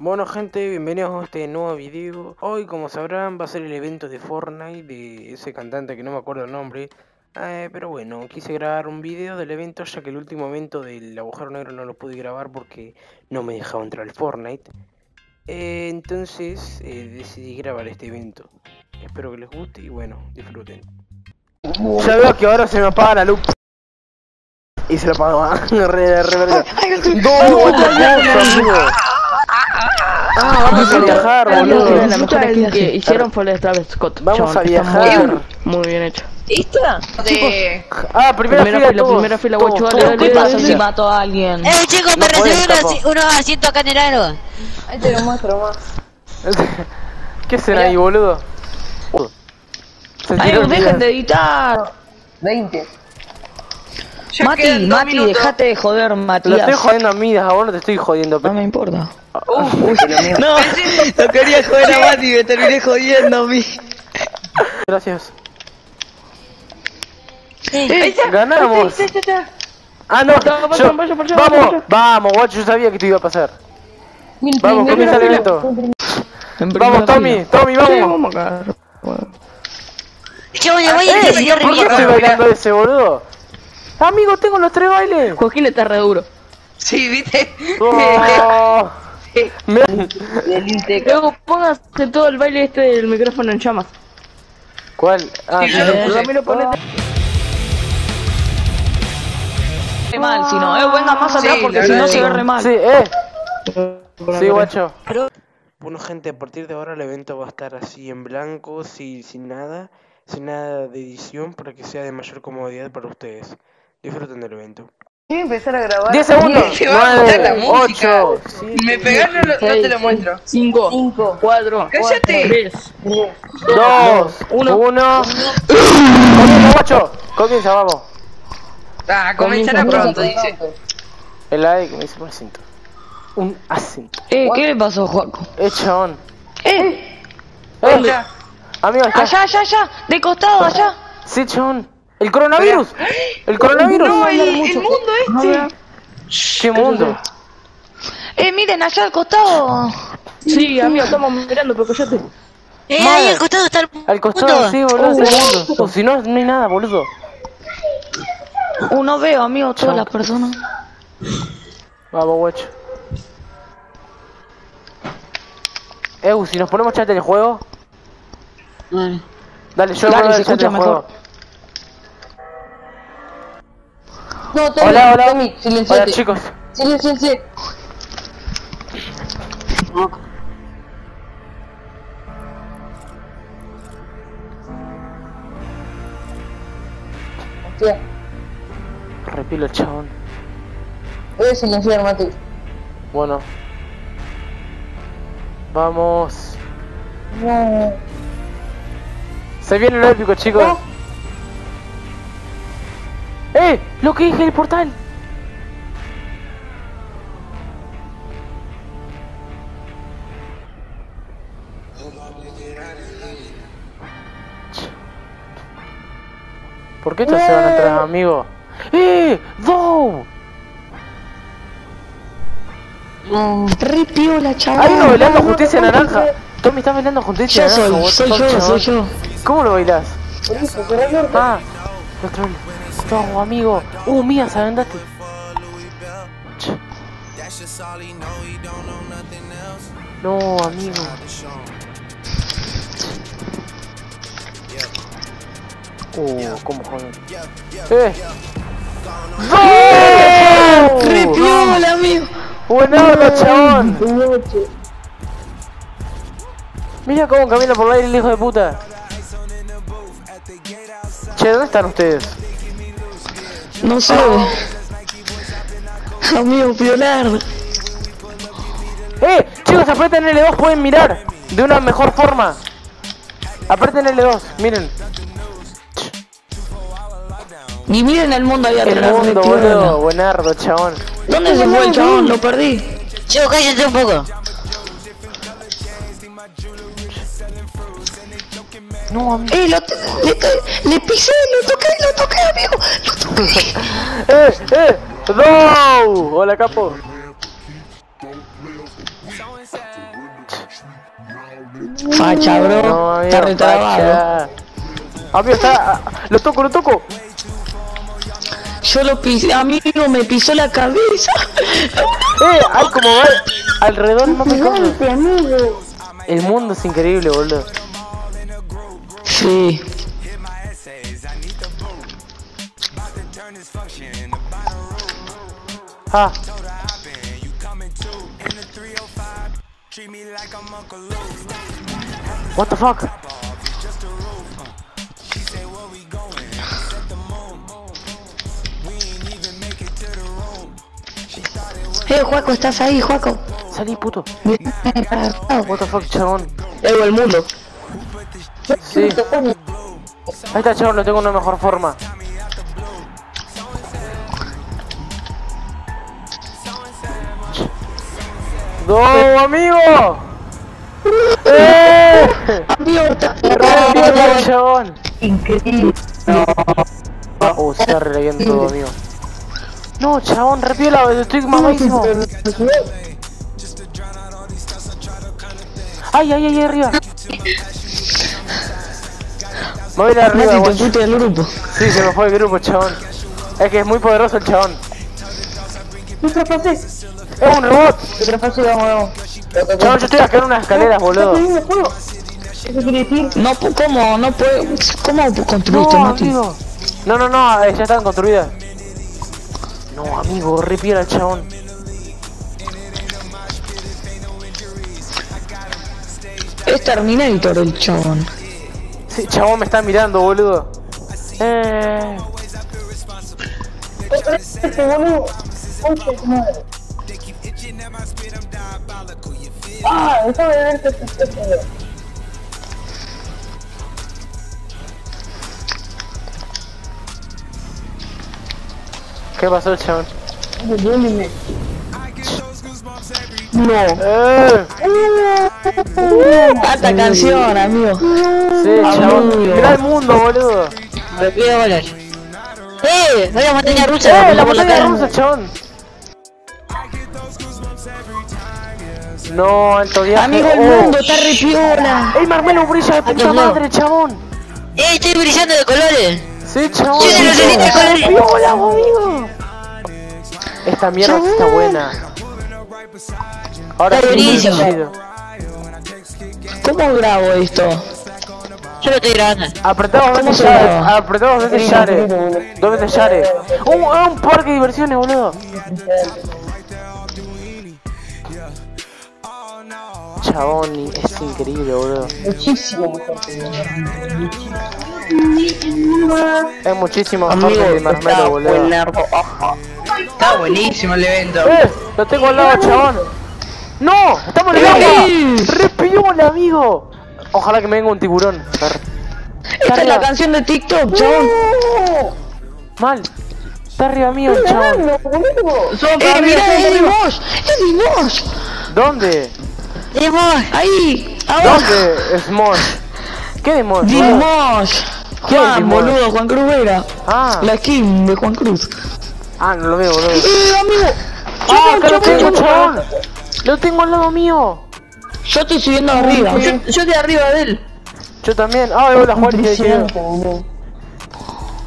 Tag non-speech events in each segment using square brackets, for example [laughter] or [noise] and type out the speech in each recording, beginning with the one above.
Bueno gente, bienvenidos a este nuevo video. Hoy como sabrán va a ser el evento de Fortnite de ese cantante que no me acuerdo el nombre. Eh, pero bueno, quise grabar un video del evento ya que el último evento del agujero negro no lo pude grabar porque no me dejaba entrar el Fortnite. Eh, entonces eh, decidí grabar este evento. Espero que les guste y bueno, disfruten. Ya veo que ahora se me apaga la luz. Y se la apaga. [laughs] re, re, verga. [laughs] ¡No! [laughs] Ah, vamos a viajar, La boludo. mejor que, que hicieron fue la de Travis Scott. Vamos a viajar. Muy, muy bien hecho. ¿Esta? De... Ah, primera, Primera fila, fila, todos, primera fila, guacho, dale, ¿Qué pasa si mato a alguien? Eh, chicos, me capo. unos, asientos acá en el aro. Ahí te lo muestro más. [laughs] ¿Qué será ahí, boludo? Ay, dejen de editar. 20. Mati, Mati, dejate de joder, Lo estoy Matías. jodiendo a mí, a vos no te estoy jodiendo. No me importa. Uy, No, [laughs] no quería joder a Mati, me terminé jodiendo a mí. Gracias. Eh, Ganamos. Ah, no, yo- vamos, vamos, guacho, yo sabía que te iba a pasar. Vamos, comienza el evento. En Vamos, Tommy. Tommy, vamos. vamos le voy a ¿Por qué estoy bailando ese, boludo? Amigo, tengo los tres bailes. Joaquín está re duro. Sí, ¿viste? Oh. [laughs] Me- [laughs] Del. Luego póngase todo el baile este del micrófono en llamas. ¿Cuál? Ah, Sí, lo. Re mal, si no, eh, venga más atrás Sí, porque si no se ve re mal. Sí, eh. Sí, guacho. Bueno, gente, a partir de ahora el evento va a estar así en blanco, sin, sin nada, sin nada de edición, para que sea de mayor comodidad para ustedes. Disfruten del evento. Voy a empezar a grabar. 10 segundos. [laughs] Se va a quitar la 9, música. 8, Me pegas, no, te lo muestro. 5, Cinco. 4, Cállate. 3, 2, uno. 1. Comienza, guacho. Comienza, vamos. Ah, comenzará pronto, dice. El like me dice un asiento. Un asiento. Eh, ¿qué le pasó, Juaco? Eh, chabón. Eh, Eh, Ya. amigo, está. allá, allá, allá, de costado, allá. Sí, chabón. El coronavirus. El coronavirus. No, el, el mundo este. ¿Qué mundo? Eh, miren, allá al costado. Sí, amigo, estamos mirando, pero cállate. Eh, ahí al costado está el Al costado, sí, boludo. es el mundo. O si no, no hay nada, boludo. Uh, no veo, amigo, todas las personas. Vamos, guacho. Eu, si nos ponemos chat en el juego. Vale. Dale, yo Dale, voy a se el chat escucha del juego. No, Tommy, Hola, hola. Tommy, Hola, silenciate. chicos. Silenciate. Hostia, Repilo chabón. voy a silenciar, Mati. Bueno. Vamos. No. Se viene lo épico, chicos. ¡Eh! Lo que dije el portal. ¿Por qué estos se van atrás, amigo? ¡Eh! ¡Dow! Re piola, chaval. Hay uno bailando justicia naranja. Tommy está bailando justicia naranja. soy, soy yo, soy yo. ¿Cómo lo bailás? Ah, los trolls. No, amigo. Uh, mía, se andate. No, amigo. Uh, cómo joder. ¡Eh! Re ¡No! piola, amigo. ¡Buenardo, chabón! Mira cómo camina por el aire el hijo de puta. Che, ¿dónde están ustedes? No sé. Amigo, piolar. ¡Eh! Chicos, aprieten L2, pueden mirar de una mejor forma. Aprieten L2, miren. Ni miren el mundo ahí El atrás. re mundo, boludo. Buenardo, chabón. ¿Dónde se fue el chabón? Lo perdí. Chico, cállate un poco. No, amigo. Eh, lo le, le pisé, lo toqué, lo toqué, amigo. Lo toqué. ¡Eh! ¡Eh! ¡No! Hola, capo. Facha, bro. No, está amigo, retrabado. facha. Amigo, está. ah, Lo toco, lo toco. Yo lo pisé, amigo, me pisó la cabeza. Eh, hay como va alrededor no me amigo. El mundo es increíble, boludo. Sí. Ah. What the fuck? Eh, Juaco, estás ahí, Juaco. Salí, puto. Eh, What the fuck, chabón. el mundo. Sí. Ahí está, chabón, lo tengo de una mejor forma. ¡No, amigo! ¡Eh! Amigo, está ¡Rompió el chabón! Increíble. Oh, se está releyendo todo, amigo. No, chabón, repiola, estoy mamadísimo. Ay, ay, ay, arriba. Me voy a ir arriba, Mati, te del grupo. Sí, se me fue el grupo, chabón. Es que es muy poderoso el chabón. ¿Qué traspasé? ¡Es un robot! ¿Qué traspasé? Vamos, vamos. Chabón, yo estoy acá en unas escaleras, boludo. ¿Eso quiere decir? No, ¿cómo? No puede. ¿Cómo No, construiste, Mati? amigo. No, no, no, eh, ya están construidas. No, amigo, repiera el chabón. Es Terminator el chabón. Sí, chabón me está mirando, boludo. Eh. Este. Ah, qué es esto. ¿Qué pasó, chabón? No. Eh. Alta canción, amigo. Sí, chabón. El mundo, boludo. Me pido. ¡Eh! ¡Voy a montaña rusa! ¡Eh, la montaña rusa, chabón! No, alto viaje. Amigo, el Oh. mundo está re piola. ¡El marmelo brilla de puta no. madre, chabón! ¡Eh! Estoy brillando de colores. Sí, chabón. Sí, necesito chabón. con el- ¡Piola, amigo! Esta mierda sí está buena. Ahora Está sí. ¿Cómo grabo esto? Yo lo estoy grabando. Apretamos ¿Cómo veces se Share, llama? apretamos veces Share. Dos veces Share. Un, un parque de diversiones, boludo. Chabón, es increíble, boludo. Muchísimo mejor. Es muchísimo mejor Amigo, que el marmelo, está boludo. Está buenísimo el evento. ¡Eh! Lo tengo al lado, chabón. ¡No! ¡Estamos en el ¡Sí! agua! ¡Re piola, amigo! Ojalá que me venga un tiburón. Esta es la canción de TikTok, chabón. Mal. Está arriba mío, chabón. Eh, mirá, es Dimosh. Es Dimosh. ¿Dónde? Ahí, abajo. ¿Dónde? Smosh. ¿Qué demonios? Dimosh. ¿Quién Juan, boludo, Juan Cruz Vera. Ah, La skin de Juan Cruz. ah, no lo veo, boludo. Eh, amigo. ¡Ah, acá lo tengo, chabón! ¡Lo tengo al lado mío! Yo estoy subiendo arriba. Yo, yo estoy arriba de él. Yo también. ¡Ah, Juan! ¿qué- qué- Impresionante, boludo.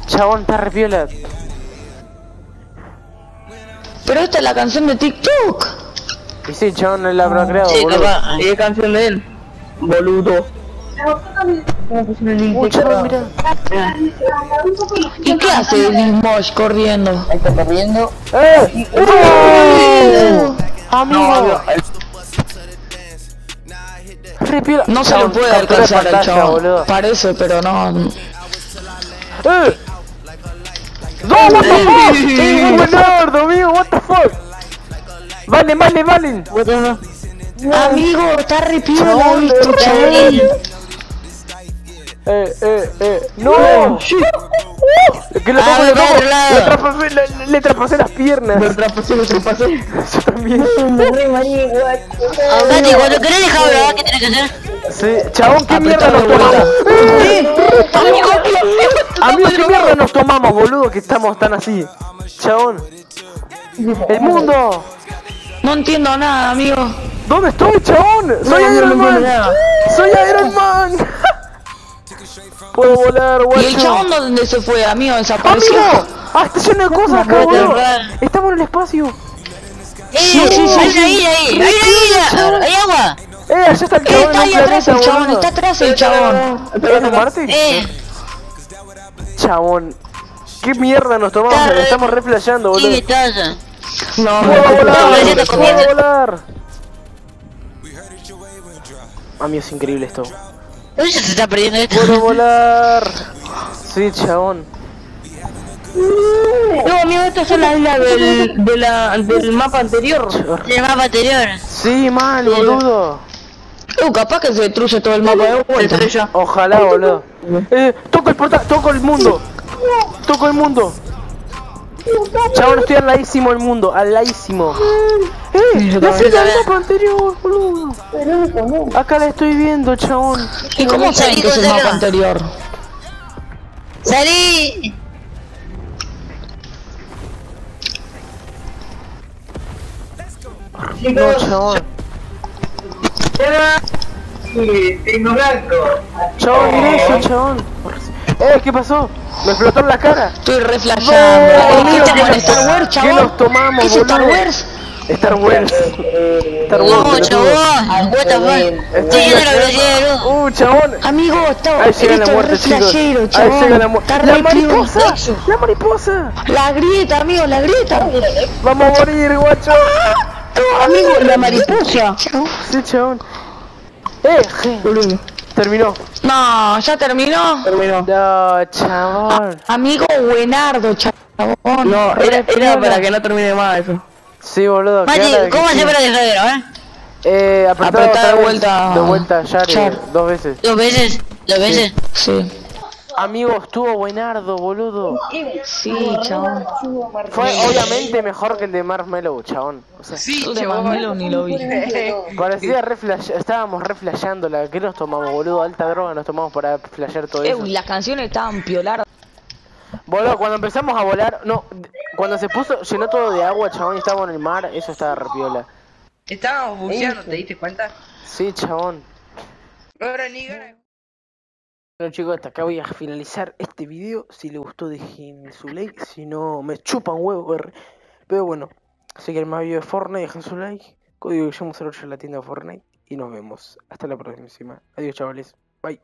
Chabón, está re piola. Pero esta es la canción de TikTok. Y sí, chabón, él la habrá creado, Sí, boludo. capaz. es canción de él. Boludo. ¿Cómo pusieron el? Uy, chabón, mirá. ¿Y qué hace Dimosh corriendo? Ahí está corriendo. ¡Eh! ¡Oh! ¡Amigo! No se lo puede alcanzar al boludo. Parece, pero no. ¡Eh! ¡No, what the fuck! ¡Eh, muy buenardo, amigo! ¡What the fuck! ¡Vale, vale, vale! Amigo, está re piola Chabón, esto, de chabón. ¡Eh, eh, eh! ¡No! Que lo Ah, lo. Le traspasé, le, le traspasé las piernas. traspasé, lo traspasé. Yo también. [laughs] Guacho. Mati, cuando querés dejar grabar, ¿qué tenés que hacer? Sí, chabón, ¿qué mierda nos tomamos? ¡Eh! Amigo, amigo, ¿qué mierda nos tomamos, boludo? Que estamos tan así. Chabón. ¡El mundo! No entiendo nada, amigo. ¿Dónde estoy, chabón? ¡Soy Iron Man! ¡Soy Iron Man! Puedo volar, ¿Y guacho. el chabón dónde se fue, amigo? Desapareció. ¡Amigo! ¡Ah, está lleno de cosas acá, boludo! Estamos en el espacio. ¡Eh! sí, sí, ¡Hay sí. isla ahí! ¡Hay una isla! ¡Hay agua! ¡Eh, allá está el Eh, chabón está en ahí atrás el chabón, está atrás el chabón. ¿Estás en Marte? ¡Eh! Chabón. ¿Qué mierda nos tomamos? Está- Estamos re flasheando, ¿Qué boludo. me pasa? No, ¡Puedo no, volar! está ¡Puedo volar! Amigo, es increíble esto. ¿Dónde se está perdiendo esto? ¡Puedo volar! Sí, chabón. No, amigo, estas son las islas del, de la, del mapa anterior. El mapa anterior. Sí, mal, boludo. Uh, capaz que se destruye todo el mapa de vuelta. Ojalá, boludo. Eh, toco el portal, toco el mundo. Toco el mundo. Chabón, estoy al laísimo del mundo, al laísimo. Eh, la silla del mapa anterior, boludo. Acá la estoy viendo, chabón. ¿Y cómo saben que es el mapa anterior? ¡Salí! No, chabón. Chabón, mira eso, chabón. Eh, ¿qué pasó? Me explotó en la cara. Estoy re No. ¿Qué ¿qué Star Wars, ¿Qué chabón? nos tomamos, ¿Qué es Star boludo? Wars? Star Wars. Star Wars, No, chabón. What the fuck. Estoy yendo a la velocidad. Uh, chabón. Amigo, está, Ahí llega la muerte, chicos. Ahí llega la muerte. ¡La mariposa! ¡La mariposa! La grieta, amigo, la grieta. ¡Vamos a morir, guacho! Amigo, la mariposa. Sí, chabón. Eh, je, terminó. No, ya terminó. Terminó. No, chabón. Amigo buenardo, chabón. No, era- era para que no termine más eso. Sí, boludo. Mati, ¿cómo sí. para dejarlo, eh? Eh, apretar de vuelta. De vuelta, ya, dos veces. ¿Dos veces? ¿Dos veces? Sí. Amigo, estuvo buenardo, boludo. Sí, chabón. Fue obviamente mejor que el de Marshmallow, chabón. O sea, Tú de Marmelo ni lo vi. parecía re flash- estábamos re flasheando la ¿Qué nos tomamos, boludo? Alta droga nos tomamos para flashear todo Eh, eso. las canciones estaban pioladas. Boludo, cuando empezamos a volar, no, cuando se puso, llenó todo de agua, chabón, y estábamos en el mar, eso estaba re piola. Estábamos buceando, ¿te diste cuenta? Sí, chabón. Ahora ni gana. Bueno chicos, hasta acá voy a finalizar este video. Si les gustó dejen su like, si no me chupan huevo. Pero bueno, si quieren más videos de Fortnite, dejen su like. Código Guillermo 08 en la tienda de Fortnite. Y nos vemos. Hasta la próxima. Adiós chavales. Bye.